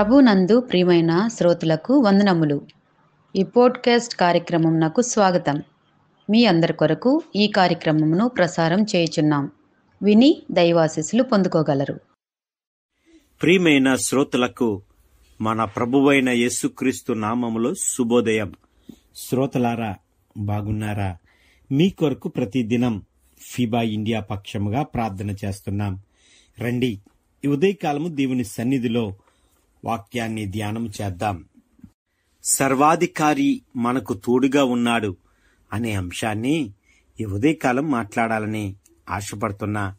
ప్రభునందు ప్రియమైన శ్రోతలకు వందనములు. ఈ పోడ్కాస్ట్ కార్యక్రమం నాకు స్వాగతం. మీ అందరి కొరకు ఈ కార్యక్రమమును ప్రసారం చేయుచున్నాం. విని దైవాశీస్సులు పొందుకోగలరు. ప్రియమైన శ్రోతలకు మన ప్రభువైన యేసుక్రీస్తు నామములో శుభోదయం. శ్రోతలారా బాగున్నారా? మీ కొరకు ప్రతిదినం ఫిబా ఇండియా పక్షముగా ప్రార్థన చేస్తున్నాం. రండి ఈ ఉదయకాలము దేవుని సన్నిధిలో వాక్యాన్ని ధ్యానం చేద్దాం. సర్వాధికారి మనకు తోడుగా ఉన్నాడు అనే అంశాన్ని ఈ ఉదయకాలం మాట్లాడాలని ఆశపడుతున్నా.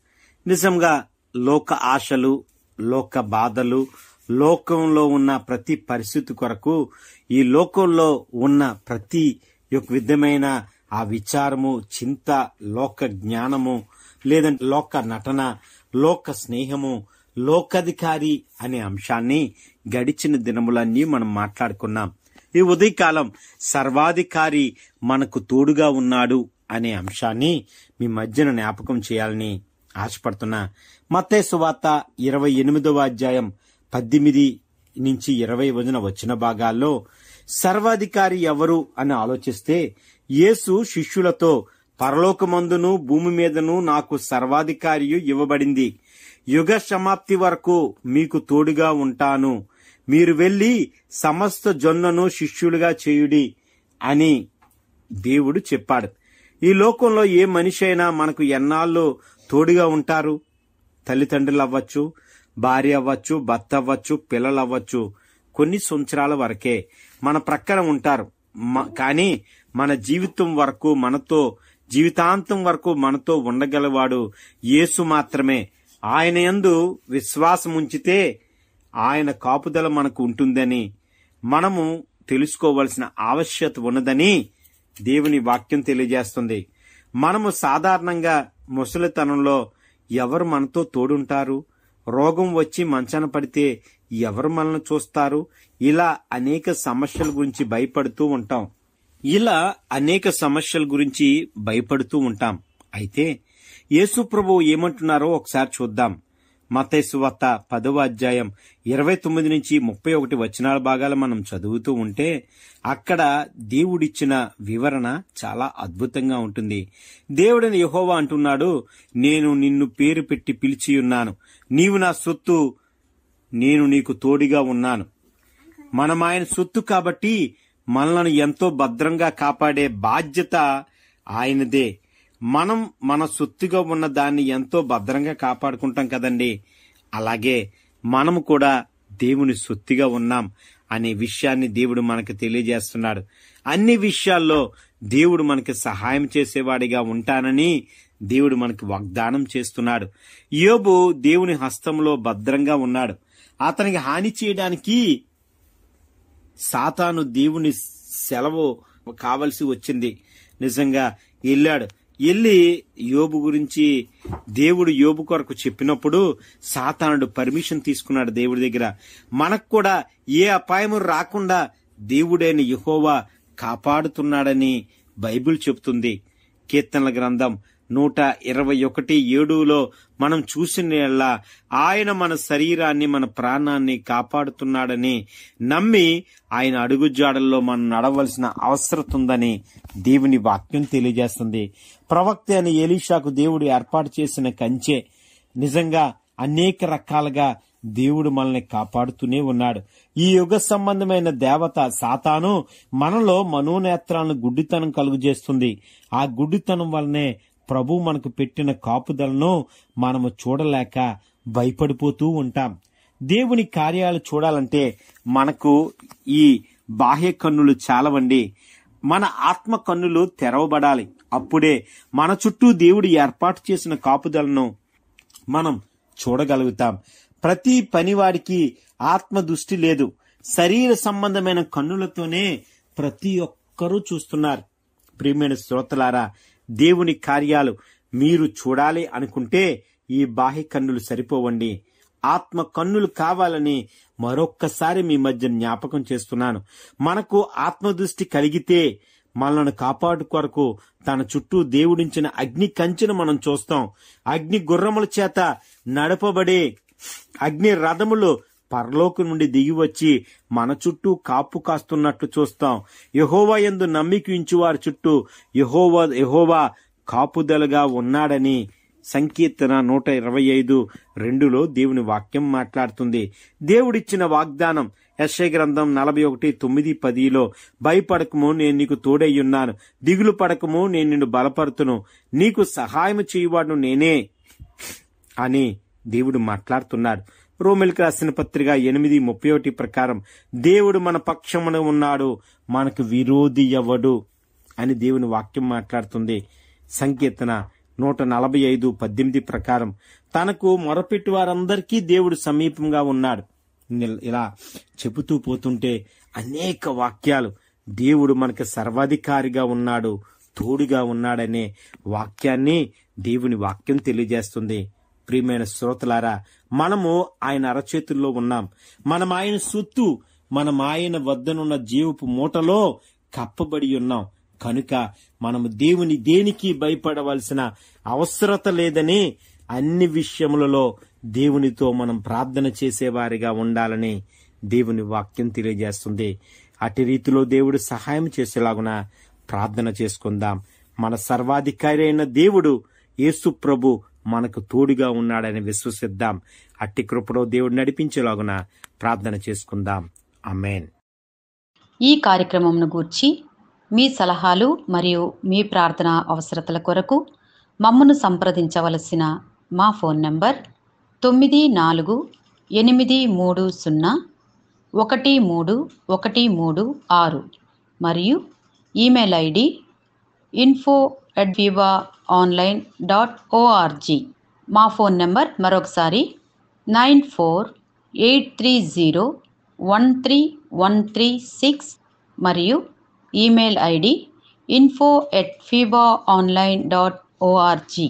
నిజంగా లోక ఆశలు లోక బాధలు లోకంలో ఉన్న ప్రతి పరిస్థితి కొరకు ఈ లోకంలో ఉన్న ప్రతి యొక్క విధమైన ఆ విచారము చింత లోక జ్ఞానము లేదంటే లోక నటన లోక స్నేహము లోకాధికారి అనే అంశాన్ని గడిచిన దినములన్నీ మనం మాట్లాడుకున్నాం. ఈ ఉదయకాలం సర్వాధికారి మనకు తోడుగా ఉన్నాడు అనే అంశాన్ని మీ మధ్యన జ్ఞాపకం చేయాలని ఆశపడుతున్నా. మత్తే సువార్త ఇరవై ఎనిమిదవ అధ్యాయం పద్దెనిమిది నుంచి ఇరవై వదిన వచ్చిన భాగాల్లో సర్వాధికారి ఎవరు అని ఆలోచిస్తే యేసు శిష్యులతో పరలోకమందును భూమి మీదను నాకు సర్వాధికారియు ఇవ్వబడింది. యుగ సమాప్తి వరకు మీకు తోడుగా ఉంటాను. మీరు వెళ్ళి సమస్త జొన్నను శిష్యులుగా చేయుడి అని దేవుడు చెప్పాడు. ఈ లోకంలో ఏ మనిషి అయినా మనకు ఎన్నాళ్ళు తోడుగా ఉంటారు? తల్లిదండ్రులు అవ్వచ్చు భార్య అవ్వచ్చు భర్త అవ్వచ్చు పిల్లలు అవ్వచ్చు. కొన్ని సంవత్సరాల వరకే మన ప్రక్కన ఉంటారు. మ- కానీ మన జీవితం వరకు మనతో జీవితాంతం వరకు మనతో ఉండగలవాడు యేసు మాత్రమే. ఆయన యందు విశ్వాసం ఉంచితే ఆయన కాపుదల మనకు ఉంటుందని మనము తెలుసుకోవలసిన ఆవశ్యత ఉన్నదని దేవుని వాక్యం తెలియజేస్తుంది. మనము సాధారణంగా ముసలితనంలో ఎవరు మనతో తోడుంటారు? రోగం వచ్చి మంచాన పడితే ఎవరు మనల్ని చూస్తారు? ఇలా అనేక సమస్యల గురించి భయపడుతూ ఉంటాం. ఇలా అనేక సమస్యల గురించి భయపడుతూ ఉంటాం. అయితే యేసుప్రభు ఏమంటున్నారో ఒకసారి చూద్దాం. మతేసు వత్త పదవ అధ్యాయం ఇరవై తొమ్మిది నుంచి ముప్పై ఒకటి వచనాల భాగాలు మనం చదువుతూ ఉంటే అక్కడ దేవుడిచ్చిన వివరణ చాలా అద్భుతంగా ఉంటుంది. దేవుడిని యహోవా అంటున్నాడు నేను నిన్ను పేరు పెట్టి పిలిచి ఉన్నాను. నీవు నా సొత్తు నేను నీకు తోడిగా ఉన్నాను. మనం ఆయన సొత్తు కాబట్టి మనలను ఎంతో భద్రంగా కాపాడే బాధ్యత ఆయనదే. మనం మన సొత్తుగా ఉన్న దాన్ని ఎంతో భద్రంగా కాపాడుకుంటాం కదండి. అలాగే మనము కూడా దేవుని సొత్తిగా ఉన్నాం అనే విషయాన్ని దేవుడు మనకు తెలియజేస్తున్నాడు. అన్ని విషయాల్లో దేవుడు మనకి సహాయం చేసేవాడిగా ఉంటానని దేవుడు మనకి వాగ్దానం చేస్తున్నాడు. యోబు దేవుని హస్తంలో భద్రంగా ఉన్నాడు. అతనికి హాని చేయడానికి సాతాను దేవుని సెలవు కావలసి వచ్చింది. నిజంగా వెళ్ళాడు. వెళ్ళి యోబు గురించి దేవుడు యోబు కొరకు చెప్పినప్పుడు సాతానుడు పర్మిషన్ తీసుకున్నాడు దేవుడి దగ్గర. మనకు కూడా ఏ అపాయము రాకుండా దేవుడైన యహోవా కాపాడుతున్నాడని బైబిల్ చెబుతుంది. కీర్తనల గ్రంథం నూట ఇరవై ఒకటి ఏడులో మనం చూసినలా ఆయన మన శరీరాన్ని మన ప్రాణాన్ని కాపాడుతున్నాడని నమ్మి ఆయన అడుగుజాడల్లో మనం నడవలసిన అవసరం ఉందని దేవుని వాక్యం తెలియజేస్తుంది. ప్రవక్త అని ఎలీషాకు దేవుడు ఏర్పాటు చేసిన కంచె నిజంగా అనేక రకాలుగా దేవుడు మనల్ని కాపాడుతూనే ఉన్నాడు. ఈ యుగ సంబంధమైన దేవత సాతాను మనలో మనోనేత్రాలను గుడ్డితనం కలుగు చేస్తుంది ఆ గుడ్డితనం వల్లనే ప్రభు మనకు పెట్టిన కాపుదలను మనము చూడలేక భయపడిపోతూ ఉంటాం. దేవుని కార్యాలు చూడాలంటే మనకు ఈ బాహ్య కన్నులు చాలవండి. మన ఆత్మ కన్నులు తెరవబడాలి. అప్పుడే మన చుట్టూ దేవుడు ఏర్పాటు చేసిన కాపుదలను మనం చూడగలుగుతాం. ప్రతి పనివాడికి ఆత్మ దృష్టి లేదు. శరీర సంబంధమైన కన్నులతోనే ప్రతి ఒక్కరూ చూస్తున్నారు. ప్రియమైన శ్రోతలారా దేవుని కార్యాలు మీరు చూడాలి అనుకుంటే ఈ బాహ్య కన్నులు సరిపోవండి. ఆత్మ కన్నులు కావాలని మరొక్కసారి మీ మధ్య జ్ఞాపకం చేస్తున్నాను. మనకు ఆత్మదృష్టి కలిగితే మనల్ని కాపాడు కొరకు తన చుట్టూ దేవుడించిన అగ్ని కంచెను మనం చూస్తాం. అగ్ని గుర్రముల చేత నడపబడే అగ్ని రథములు పరలోకం నుండి దిగి వచ్చి మన చుట్టూ కాపు కాస్తున్నట్లు చూస్తాం. యహోవా ఎందు నమ్మికించు వారి చుట్టూ యహోవా యహోవా కాపుదలగా ఉన్నాడని సంకీర్తన నూట ఇరవై ఐదు రెండులో దేవుని వాక్యం మాట్లాడుతుంది. దేవుడిచ్చిన వాగ్దానం యశ్య గ్రంథం నలభై ఒకటి తొమ్మిది పదిలో భయపడకము నేను నీకు తోడయ్యున్నాను దిగులు పడకము నేను నిన్ను బలపరుతును. నీకు సహాయం చేయువాడు నేనే అని దేవుడు మాట్లాడుతున్నాడు. రోమిల్కి రాసిన పత్రిక ఎనిమిది ముప్పై ఒకటి ప్రకారం దేవుడు మన పక్షమున ఉన్నాడు మనకు విరోధి ఎవడు? అని దేవుని వాక్యం మాట్లాడుతుంది. సంకీర్తన నూట నలభై ఐదు పద్దెనిమిది ప్రకారం తనకు మొరపెట్టి వారందరికీ దేవుడు సమీపంగా ఉన్నాడు. ఇలా చెబుతూ పోతుంటే అనేక వాక్యాలు దేవుడు మనకు సర్వాధికారిగా ఉన్నాడు తోడుగా ఉన్నాడనే వాక్యాన్ని దేవుని వాక్యం తెలియజేస్తుంది. ప్రియమైన శ్రోతలారా మనము ఆయన అరచేతుల్లో ఉన్నాం. మనం ఆయన సొత్తు మనం ఆయన వద్దనున్న జీవపు మూటలో కప్పబడి ఉన్నాం. కనుక మనము దేవుని దేనికి భయపడవలసిన అవసరత లేదని అన్ని విషయములలో దేవునితో మనం ప్రార్థన చేసేవారిగా ఉండాలని దేవుని వాక్యం తెలియజేస్తుంది. అటు రీతిలో దేవుడు సహాయం చేసేలాగున ప్రార్థన చేసుకుందాం. మన సర్వాధికారి అయిన దేవుడు యేసు ప్రభు మనకు తోడుగా ఉన్నాడని విశ్వసిద్దాం. అట్టి కృపలో దేవుడు నడిపించేలాగున ప్రార్థన చేసుకుందాం. అమేన్ ఈ కార్యక్రమంను గూర్చి మీ సలహాలు మరియు మీ ప్రార్థన అవసరతల కొరకు మమ్మను సంప్రదించవలసిన మా ఫోన్ నంబర్ తొమ్మిది నాలుగు ఎనిమిది మూడు సున్నా ఒకటి మూడు ఒకటి మూడు ఆరు మరియు email ID info at viva online dot org మా ఫోన్ నెంబర్ మరొకసారి nine four eight three zero one three one three six మరియు email ID info at viva online dot org